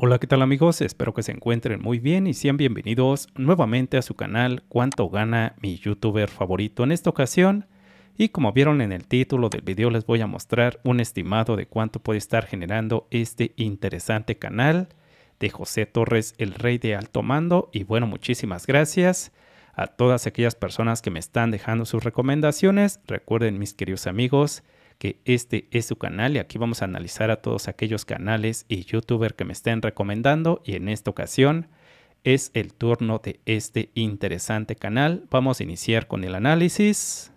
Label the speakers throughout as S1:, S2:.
S1: Hola, ¿qué tal amigos? Espero que se encuentren muy bien y sean bienvenidos nuevamente a su canal Cuánto gana mi youtuber favorito en esta ocasión. Y como vieron en el título del video les voy a mostrar un estimado de cuánto puede estar generando este interesante canal de José Torres, el rey de alto mando. Y bueno, muchísimas gracias a todas aquellas personas que me están dejando sus recomendaciones. Recuerden mis queridos amigos que este es su canal y aquí vamos a analizar a todos aquellos canales y youtubers que me estén recomendando y en esta ocasión es el turno de este interesante canal. Vamos a iniciar con el análisis.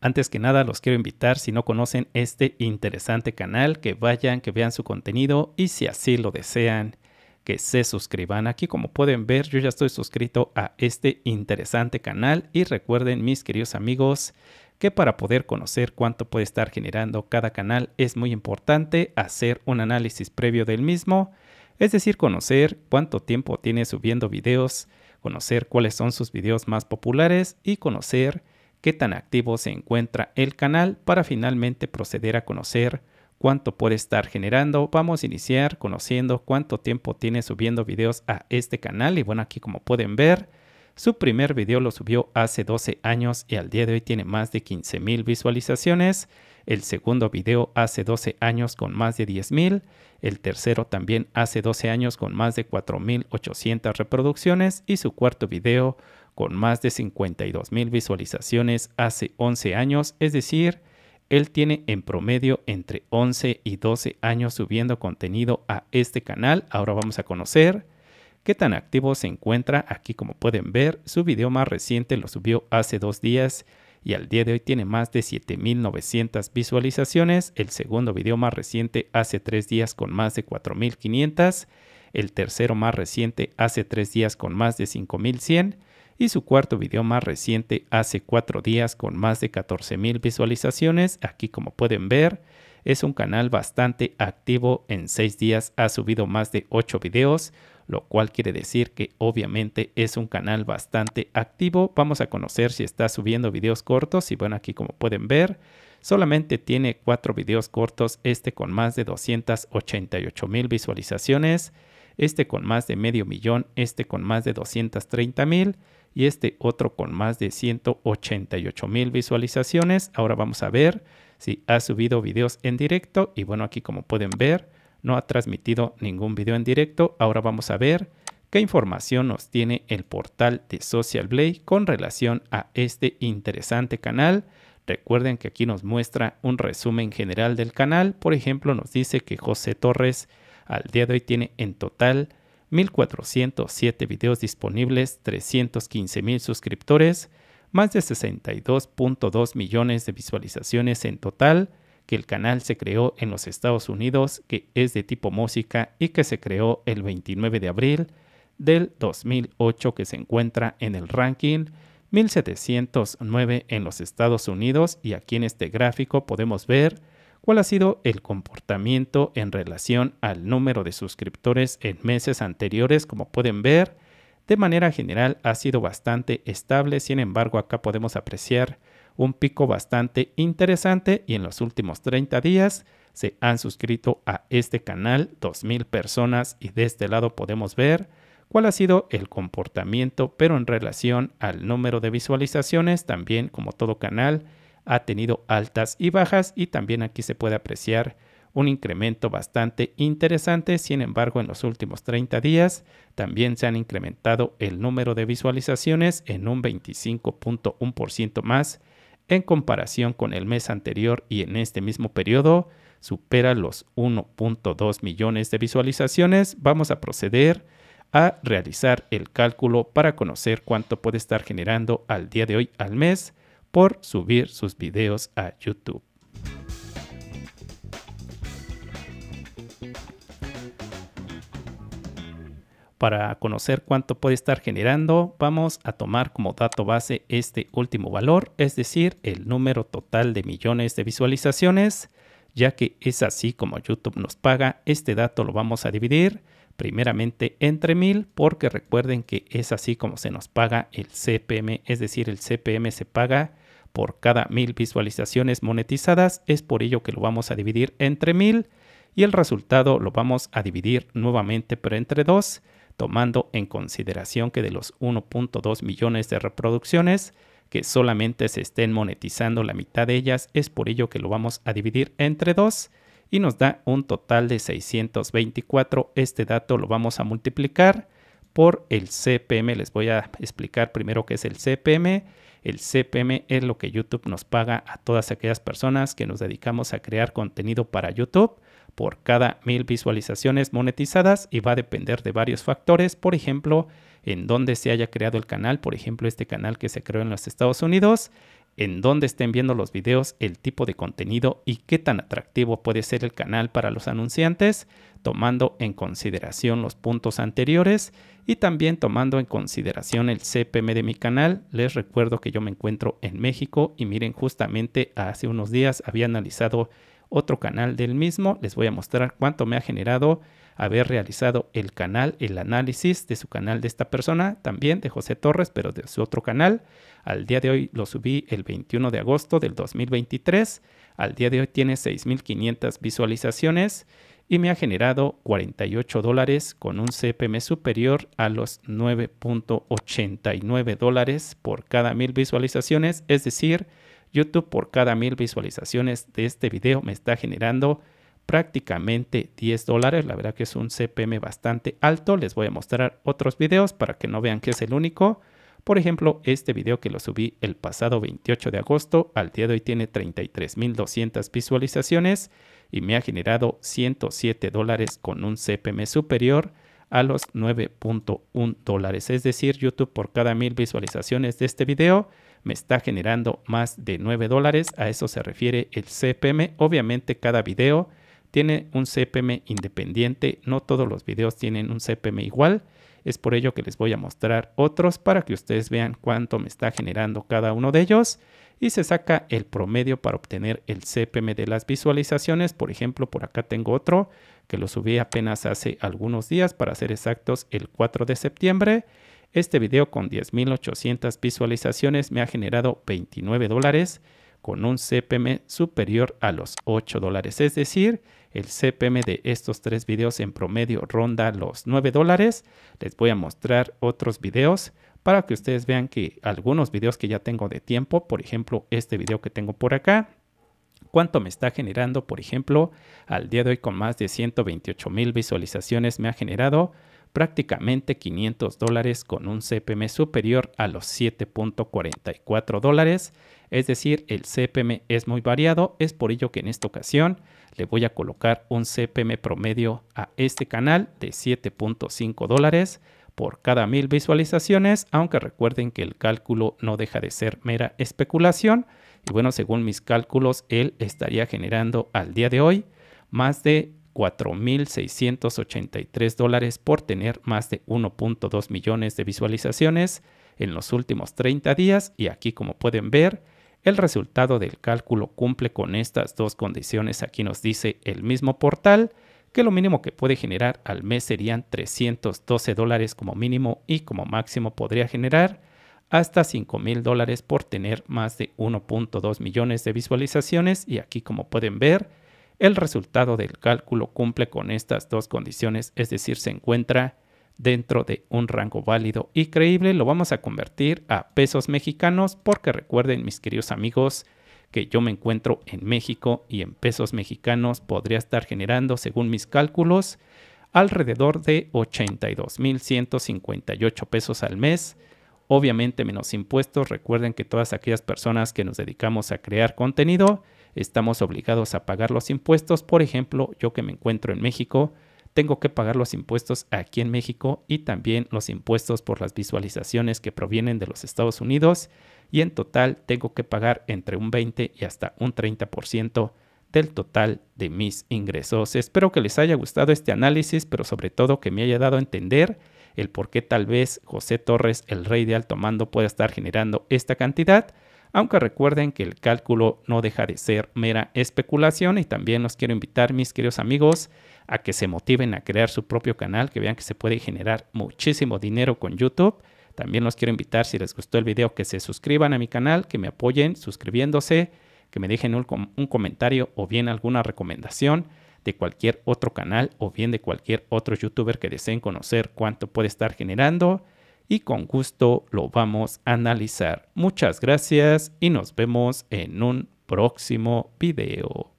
S1: Antes que nada los quiero invitar si no conocen este interesante canal que vayan, que vean su contenido y si así lo desean que se suscriban. Aquí como pueden ver yo ya estoy suscrito a este interesante canal y recuerden mis queridos amigos que para poder conocer cuánto puede estar generando cada canal es muy importante hacer un análisis previo del mismo, es decir, conocer cuánto tiempo tiene subiendo videos, conocer cuáles son sus videos más populares y conocer qué tan activo se encuentra el canal para finalmente proceder a conocer cuánto puede estar generando. Vamos a iniciar conociendo cuánto tiempo tiene subiendo videos a este canal. Y bueno, aquí como pueden ver, su primer video lo subió hace 12 años y al día de hoy tiene más de 15 mil visualizaciones. El segundo video hace 12 años con más de 10 mil. El tercero también hace 12 años con más de 4.800 reproducciones. Y su cuarto video con más de 52 mil visualizaciones hace 11 años. Es decir, él tiene en promedio entre 11 y 12 años subiendo contenido a este canal. Ahora vamos a conocer qué tan activo se encuentra. Aquí como pueden ver, su video más reciente lo subió hace dos días y al día de hoy tiene más de 7.900 visualizaciones. El segundo video más reciente hace tres días con más de 4.500. El tercero más reciente hace tres días con más de 5.100 y su cuarto video más reciente hace cuatro días con más de 14.000 visualizaciones. Aquí como pueden ver es un canal bastante activo. En seis días ha subido más de 8 videos, lo cual quiere decir que obviamente es un canal bastante activo. Vamos a conocer si está subiendo videos cortos y bueno aquí como pueden ver solamente tiene cuatro videos cortos, este con más de 288 mil visualizaciones, este con más de medio millón, este con más de 230 mil y este otro con más de 188 mil visualizaciones. Ahora vamos a ver si ha subido videos en directo y bueno aquí como pueden ver no ha transmitido ningún video en directo. Ahora vamos a ver qué información nos tiene el portal de Social Blade con relación a este interesante canal. Recuerden que aquí nos muestra un resumen general del canal. Por ejemplo, nos dice que José Torres al día de hoy tiene en total 1.407 videos disponibles, 315 mil suscriptores, más de 62.2 millones de visualizaciones en total, que el canal se creó en los Estados Unidos, que es de tipo música y que se creó el 29 de abril del 2008, que se encuentra en el ranking 1709 en los Estados Unidos y aquí en este gráfico podemos ver cuál ha sido el comportamiento en relación al número de suscriptores en meses anteriores. Como pueden ver, de manera general ha sido bastante estable, sin embargo acá podemos apreciar un pico bastante interesante y en los últimos 30 días se han suscrito a este canal 2.000 personas y de este lado podemos ver cuál ha sido el comportamiento, pero en relación al número de visualizaciones, también como todo canal, ha tenido altas y bajas y también aquí se puede apreciar un incremento bastante interesante. Sin embargo, en los últimos 30 días también se han incrementado el número de visualizaciones en un 25.1% más en comparación con el mes anterior y en este mismo periodo supera los 1.2 millones de visualizaciones. Vamos a proceder a realizar el cálculo para conocer cuánto puede estar generando al día de hoy al mes por subir sus videos a YouTube. Para conocer cuánto puede estar generando, vamos a tomar como dato base este último valor, es decir, el número total de millones de visualizaciones, ya que es así como YouTube nos paga. Este dato lo vamos a dividir primeramente entre mil, porque recuerden que es así como se nos paga el CPM, es decir, el CPM se paga por cada mil visualizaciones monetizadas. Es por ello que lo vamos a dividir entre mil y el resultado lo vamos a dividir nuevamente pero entre dos, tomando en consideración que de los 1.2 millones de reproducciones que solamente se estén monetizando la mitad de ellas, es por ello que lo vamos a dividir entre dos y nos da un total de 624. Este dato lo vamos a multiplicar por el CPM. Les voy a explicar primero qué es el CPM. El CPM es lo que YouTube nos paga a todas aquellas personas que nos dedicamos a crear contenido para YouTube por cada mil visualizaciones monetizadas y va a depender de varios factores. Por ejemplo, en dónde se haya creado el canal, por ejemplo, este canal que se creó en los Estados Unidos, en dónde estén viendo los videos, el tipo de contenido y qué tan atractivo puede ser el canal para los anunciantes, tomando en consideración los puntos anteriores y también tomando en consideración el CPM de mi canal. Les recuerdo que yo me encuentro en México y miren, justamente hace unos días había analizado otro canal del mismo. Les voy a mostrar cuánto me ha generado haber realizado el canal, el análisis de su canal de esta persona, también de José Torres, pero de su otro canal. Al día de hoy lo subí el 21 de agosto del 2023. Al día de hoy tiene 6.500 visualizaciones y me ha generado 48 dólares con un CPM superior a los 9.89 dólares por cada mil visualizaciones. Es decir, YouTube por cada mil visualizaciones de este video me está generando prácticamente 10 dólares. La verdad que es un CPM bastante alto. Les voy a mostrar otros videos para que no vean que es el único. Por ejemplo, este video que lo subí el pasado 28 de agosto, al día de hoy tiene 33.200 visualizaciones y me ha generado 107 dólares con un CPM superior a los 9.1 dólares. Es decir, YouTube por cada mil visualizaciones de este video me está generando más de 9 dólares. A eso se refiere el CPM. Obviamente cada video tiene un CPM independiente. No todos los videos tienen un CPM igual. Es por ello que les voy a mostrar otros para que ustedes vean cuánto me está generando cada uno de ellos. Y se saca el promedio para obtener el CPM de las visualizaciones. Por ejemplo, por acá tengo otro que lo subí apenas hace algunos días, para ser exactos, el 4 de septiembre. Este video con 10.800 visualizaciones me ha generado 29 dólares con un CPM superior a los 8 dólares. Es decir, el CPM de estos tres videos en promedio ronda los 9 dólares. Les voy a mostrar otros videos para que ustedes vean que algunos videos que ya tengo de tiempo, por ejemplo, este video que tengo por acá, cuánto me está generando, por ejemplo, al día de hoy con más de 128 mil visualizaciones me ha generado prácticamente 500 dólares con un CPM superior a los 7.44 dólares. Es decir, el CPM es muy variado, es por ello que en esta ocasión le voy a colocar un CPM promedio a este canal de 7.5 dólares por cada mil visualizaciones, aunque recuerden que el cálculo no deja de ser mera especulación. Y bueno, según mis cálculos, él estaría generando al día de hoy más de 4.683 dólares por tener más de 1.2 millones de visualizaciones en los últimos 30 días y aquí como pueden ver el resultado del cálculo cumple con estas dos condiciones. Aquí nos dice el mismo portal que lo mínimo que puede generar al mes serían 312 dólares como mínimo y como máximo podría generar hasta 5 mil dólares por tener más de 1.2 millones de visualizaciones y aquí como pueden ver el resultado del cálculo cumple con estas dos condiciones, es decir, se encuentra dentro de un rango válido y creíble. Lo vamos a convertir a pesos mexicanos porque recuerden, mis queridos amigos, que yo me encuentro en México y en pesos mexicanos podría estar generando, según mis cálculos, alrededor de 82.158 pesos al mes. Obviamente menos impuestos. Recuerden que todas aquellas personas que nos dedicamos a crear contenido estamos obligados a pagar los impuestos. Por ejemplo, yo que me encuentro en México, tengo que pagar los impuestos aquí en México y también los impuestos por las visualizaciones que provienen de los Estados Unidos y en total tengo que pagar entre un 20 y hasta un 30% del total de mis ingresos. Espero que les haya gustado este análisis, pero sobre todo que me haya dado a entender el por qué tal vez José Torres, el rey de alto mando, pueda estar generando esta cantidad aunque recuerden que el cálculo no deja de ser mera especulación y también los quiero invitar, mis queridos amigos, a que se motiven a crear su propio canal, que vean que se puede generar muchísimo dinero con YouTube. También los quiero invitar, si les gustó el video, que se suscriban a mi canal, que me apoyen suscribiéndose, que me dejen un, un comentario o bien alguna recomendación de cualquier otro canal o bien de cualquier otro youtuber que deseen conocer cuánto puede estar generando y con gusto lo vamos a analizar. Muchas gracias y nos vemos en un próximo video.